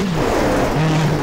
and